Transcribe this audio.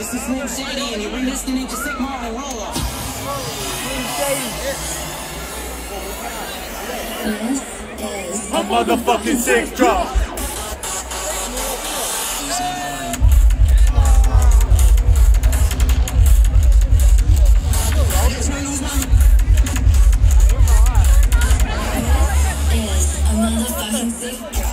It's the Slim Shady, and you're listening to Sickmode and This is a motherfucking sick drop. This is a motherfucking sick drop.